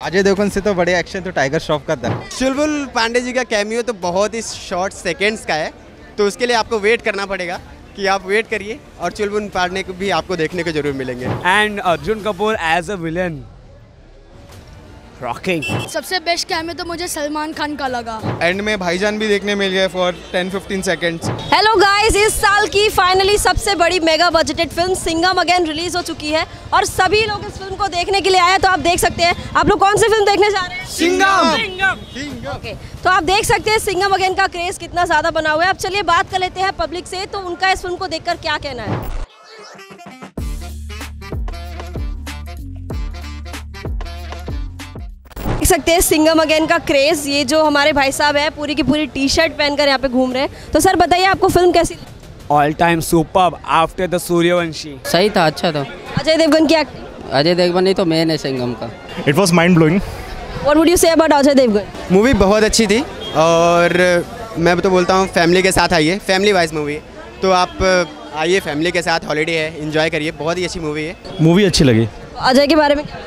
अजय देवगन से तो बड़े एक्शन तो टाइगर श्रॉफ का था चुलबुल पांडे जी का कैमियो तो बहुत ही शॉर्ट सेकेंड्स का है तो उसके लिए आपको वेट करना पड़ेगा कि आप वेट करिए और चुलबुल पांडे को भी आपको देखने को ज़रूर मिलेंगे and Arjun Kapoor as a villain. Rocking. सबसे बेस्ट कैमियो तो मुझे सलमान खान का लगा। एंड में भाईजान भी देखने मिल गए फॉर 10-15 सेकेंड्स हेलो गाइस इस साल की फाइनली सबसे बड़ी mega budgeted film Singham again release हो चुकी है और सभी लोग इस फ़िल्म को देखने के लिए आए हैं, तो आप देख सकते हैं। आप लोग कौन सी फ़िल्म देखने जा रहे हैं? सिंगम ओके तो आप देख सकते हैं सिंगम अगेन का क्रेज कितना ज़्यादा बना हुआ है। अब चलिए बात कर लेते हैं पब्लिक से तो उनका इस फ़िल्म को देखकर क्या कहना है? सकते हैं सिंगम अगेन का क्रेज ये जो हमारे भाई साहब है पूरी की पूरी टी शर्ट पहनकर यहाँ पे घूम रहे हैं। तो सर बताइए आपको फ़िल्म कैसी? All time superb after the Suryavanshi. सही था अच्छा था। अजय देवगन की एक्टिंग अजय देवगन ही तो मेन है सिंगम का। It was mind blowing. What would you say about Ajay Devgn movie बहुत अच्छी थी और मैं तो बोलता हूँ फैमिली के साथ आइए फैमिली वाइज मूवी है तो आप आइए फैमिली के साथ हॉलीडे है इंजॉय करिए बहुत ही अच्छी मूवी है। मूवी अच्छी लगी। अजय के बारे में क्या?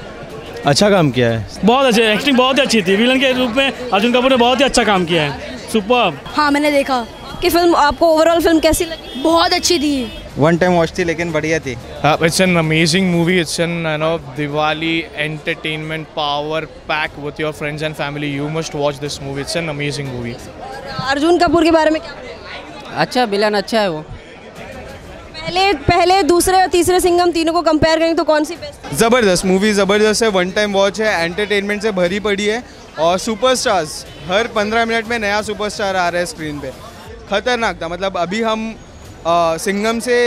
अच्छा काम किया है। बहुत अच्छे एक्टिंग बहुत ही अच्छी थी। विलन के रूप में अर्जुन कपूर ने बहुत ही अच्छा काम किया है। सुपर हाँ मैंने देखा कि फ़िल्म आपको ओवरऑल फ़िल्म कैसी लगी? बहुत अच्छी थी। वन टाइम वॉच थी लेकिन बढ़िया थी। it's an amazing movie. It's an you know Diwali entertainment power pack with your friends and family. You must watch this movie. It's an amazing movie. Arjun Kapoor के बारे में क्या? अच्छा विलन अच्छा है वो। पहले पहले दूसरे और तीसरे सिंगम तीनों को कंपेयर करें तो कौन सी बेस्ट ज़बरदस्त मूवी ज़बरदस्त है वन टाइम वॉच है एंटरटेनमेंट से भरी पड़ी है और सुपरस्टार्स हर पंद्रह मिनट में नया सुपरस्टार आ रहा है स्क्रीन पे। खतरनाक था मतलब अभी हम अ, सिंगम से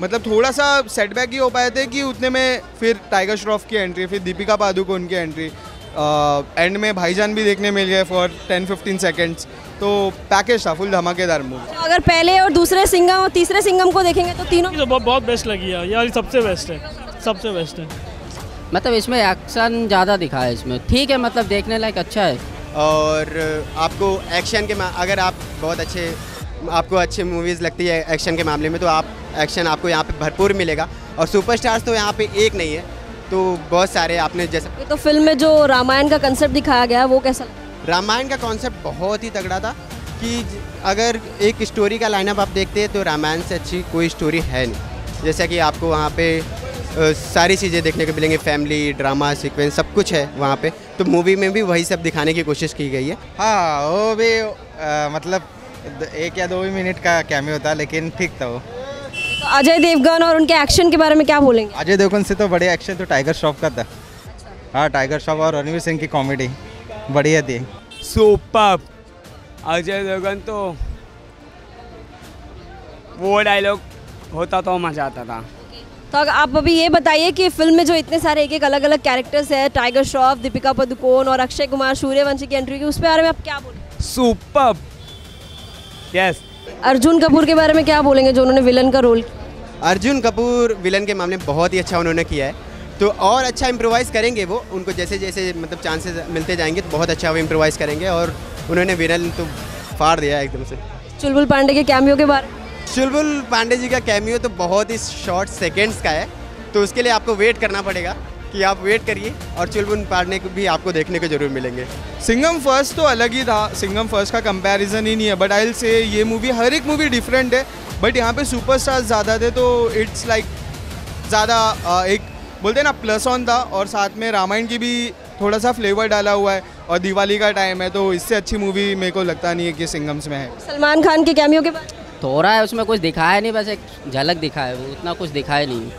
मतलब थोड़ा सा सेटबैक ही हो पाए थे कि उतने में फिर टाइगर श्रॉफ की एंट्री फिर दीपिका पादुकोण की एंट्री एंड में भाईजान भी देखने मिल गए फॉर 10-15 सेकेंड्स तो पैकेज था फुल धमाकेदार मूवी तो अगर पहले और दूसरे सिंगम और तीसरे सिंगम को देखेंगे तो तीनों तो बहुत बहुत बेस्ट लगी है ये वाली सबसे बेस्ट है। सबसे बेस्ट है। मतलब इसमें एक्शन ज़्यादा दिखा है इसमें। ठीक है मतलब देखने लायक अच्छा है। और आपको एक्शन के मा- अगर आप बहुत अच्छे आपको अच्छी मूवीज़ लगती है एक्शन के मामले में तो आप एक्शन आपको यहाँ पे भरपूर मिलेगा। और सुपरस्टार्स तो यहाँ पे एक नहीं है तो बहुत सारे आपने जैसे तो फ़िल्म में जो रामायण का कंसेप्ट दिखाया गया है वो कैसा? रामायण का कॉन्सेप्ट बहुत ही तगड़ा था कि अगर एक स्टोरी का लाइनअप आप देखते हैं तो रामायण से अच्छी कोई स्टोरी है नहीं। जैसा कि आपको वहाँ पे सारी चीज़ें देखने को मिलेंगे फैमिली ड्रामा सीक्वेंस सब कुछ है वहाँ पे। तो मूवी में भी वही सब दिखाने की कोशिश की गई है। हाँ वो भी अ, मतलब एक या दो ही मिनट का कैमियो था लेकिन ठीक था वो। तो अजय देवगन और उनके एक्शन के बारे में क्या बोलेंगे? अजय देवगन से तो बड़े एक्शन तो टाइगर श्रॉफ का था। हाँ टाइगर श्रॉफ और रणवीर सिंह की कॉमेडी बढ़िया थी Superb. अजय देवगन तो वो डायलॉग होता तो मज़ा आता था तो आप अभी ये बताइए कि फ़िल्म में जो इतने सारे एक एक अलग अलग कैरेक्टर्स हैं टाइगर श्रॉफ दीपिका पादुकोण और अक्षय कुमार सूर्यवंशी की एंट्री की उस बारे में आप क्या बोलेंगे Superb. Yes. अर्जुन कपूर के बारे में क्या बोलेंगे जो उन्होंने विलन का रोल अर्जुन कपूर विलन के मामले में बहुत ही अच्छा उन्होंने किया है तो और अच्छा इम्प्रोवाइज़ करेंगे वो उनको जैसे जैसे मतलब चांसेस मिलते जाएँगे तो बहुत अच्छा वो इम्प्रोवाइज़ करेंगे और उन्होंने विलन तो फाड़ दिया है एकदम से। चुलबुल पांडे के कैमियो के बारे चुलबुल पांडे जी का कैमियो तो बहुत ही शॉर्ट सेकेंड्स का है तो उसके लिए आपको वेट करना पड़ेगा कि आप वेट करिए और चुलबुल पांडे को भी आपको देखने को ज़रूर मिलेंगे। सिंगम फ़र्स्ट तो अलग ही था सिंगम फ़र्स्ट का कंपैरिजन ही नहीं है बट आई से ये मूवी हर एक मूवी डिफरेंट है बट यहाँ पे सुपरस्टार्स ज़्यादा थे तो इट्स लाइक ज़्यादा एक बोलते हैं ना प्लस ऑन था और साथ में रामायण की भी थोड़ा सा फ्लेवर डाला हुआ है और दिवाली का टाइम है तो इससे अच्छी मूवी मेरे को लगता नहीं है कि सिंगम्स में है। सलमान खान के कैमियो के में थोड़ा है उसमें कुछ दिखाया नहीं बस एक झलक दिखाया है उतना कुछ दिखाया नहीं।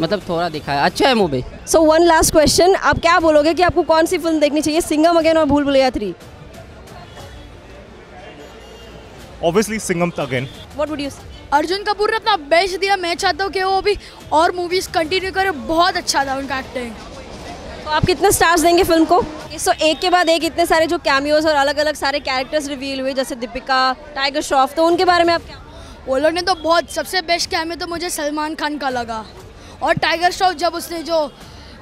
मतलब थोड़ा दिखाया अच्छा है movie so one last question आप क्या बोलोगे कि आपको कौन सी फ़िल्म देखनी चाहिए सिंगम अगेन और Bhool Bhulaiyaa three Obviously, Singham again. What would you Arjun Kapoor ने अपना बेस्ट दिया। मैं चाहता हूँ कि वो अभी और मूवीज़ कंटिन्यू करे। बहुत अच्छा था उनका एक्टिंग तो आप कितने स्टार्स देंगे फ़िल्म को? सो एक के बाद एक इतने सारे जो कैमियोज और अलग अलग सारे कैरेक्टर्स रिवील हुए जैसे दीपिका टाइगर श्रॉफ तो उनके बारे में आप क्या वो लोग ने तो बहुत सबसे बेस्ट कैमियो तो मुझे सलमान खान का लगा। और टाइगर श्रॉफ जब उसने जो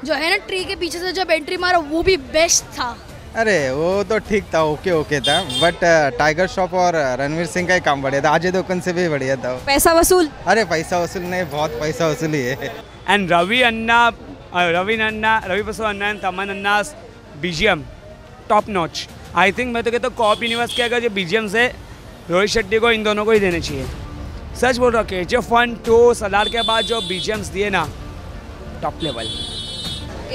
जो है ना ट्री के पीछे से जब एंट्री मारा वो भी बेस्ट था। अरे वो तो ठीक था ओके ओके था बट टाइगर श्रॉफ और रणवीर सिंह का ही काम बढ़िया था। अजय देवगन से भी बढ़िया था। पैसा वसूल? अरे पैसा वसूल नहीं बहुत पैसा वसूली है And Ravi Anna, uh, Ravi Anna, Ravi Basu Anna and Taman Anna's BGM top notch I think मैं तो कहता हूँ कॉप यूनिवर्स के अगर जो बीजीएम से रोहित शेट्टी को इन दोनों को ही देने चाहिए। सच बोल रहा के जो फन टू सलार के बाद जो बीजीएम्स दिए ना टॉप लेवल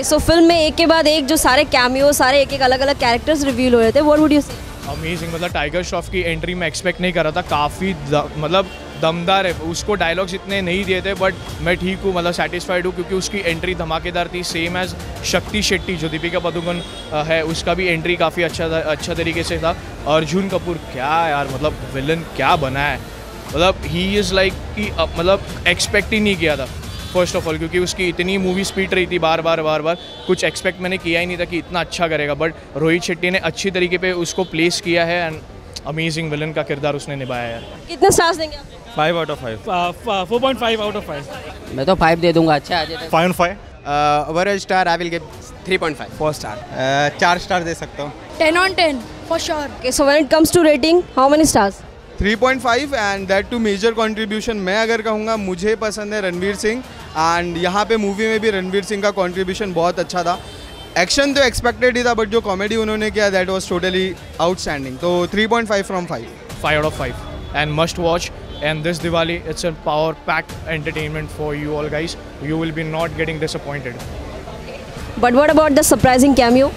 सो फ़िल्म में एक के बाद एक जो सारे कैमियो सारे एक एक अलग अलग कैरेक्टर्स रिवील हो रहे थे व्हाट वुड यू अमेजिंग मतलब टाइगर श्रॉफ की एंट्री मैं एक्सपेक्ट नहीं कर रहा था, काफ़ी मतलब दमदार है। उसको डायलॉग्स इतने नहीं दिए थे बट मैं ठीक हूँ मतलब सेटिस्फाइड हूँ, क्योंकि उसकी एंट्री धमाकेदार थी सेम एज शक्ति शेट्टी जो दीपिका पादुकोण है, उसका भी एंट्री काफ़ी अच्छा था अच्छा तरीके से था। अर्जुन कपूर, क्या यार मतलब विलन क्या बना है। मतलब ही इज़ लाइक कि मतलब एक्सपेक्ट ही नहीं किया था। फ़र्स्ट ऑफ़ ऑल क्योंकि उसकी इतनी मूवी स्पीड रही थी बार बार बार बार। कुछ एक्सपेक्ट मैंने किया ही नहीं था कि इतना अच्छा करेगा बट रोहित शेट्टी ने अच्छी तरीके पे उसको प्लेस किया है एंड अमेजिंग विलन का किरदार उसने निभाया है। कितने स्टार्स देंगे five out of five four point five out of five मैं तो फाइव दे दूँगा अच्छा Ajay Devgn five five overall star I will give 3.5 four star चार स्टार दे सकता हूँ। Ten on ten for sure so when it comes to rating, how many stars? 3.5 and that too major contribution मैं अगर कहूँगा मुझे पसंद है रणवीर सिंह। एंड यहाँ पे मूवी में भी रणवीर सिंह का कॉन्ट्रीब्यूशन बहुत अच्छा था। एक्शन तो एक्सपेक्टेड ही था बट जो कॉमेडी उन्होंने किया that was totally outstanding तो 3.5 point five from five five of five and must watch and this Diwali it's a power pack entertainment for you all guys you will be not getting disappointed but what about the surprising cameo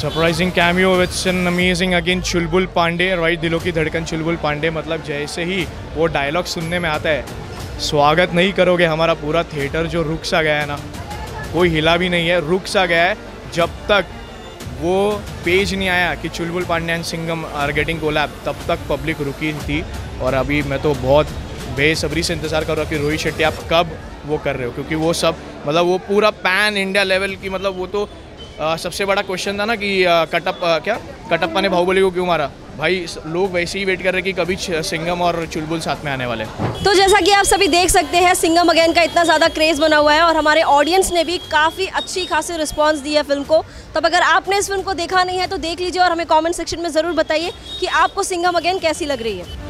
surprising cameo wits an amazing again Chulbul Pandey right दिलों की धड़कन चुलबुल पांडे मतलब जैसे ही वो dialogue सुनने में आता है स्वागत नहीं करोगे हमारा पूरा थिएटर जो रुक सा गया है ना कोई हिला भी नहीं है रुक सा गया है जब तक वो पेज नहीं आया कि Chulbul Pandey and Singham are getting collab तब तक पब्लिक रुकी थी। और अभी मैं तो बहुत बेसब्री से इंतज़ार कर रहा हूँ कि रोहित शेट्टी आप कब वो कर रहे हो? क्योंकि वो सब मतलब वो पूरा पैन इंडिया लेवल की मतलब वो तो अ, सबसे बड़ा क्वेश्चन था ना कि अ, कटप क्या? कटप्पा ने बाहुबली को क्यों मारा? भाई, लोग वैसे ही वेट कर रहे कि कभी सिंगम और चुलबुल साथ में आने वाले तो जैसा कि आप सभी देख सकते हैं सिंगम अगेन का इतना ज़्यादा क्रेज़ बना हुआ है और हमारे ऑडियंस ने भी काफ़ी अच्छी खासी रिस्पांस दी है फ़िल्म को। तब अगर आपने इस फ़िल्म को देखा नहीं है तो देख लीजिए और हमें कॉमेंट सेक्शन में ज़रूर बताइए कि आपको सिंगम अगेन कैसी लग रही है।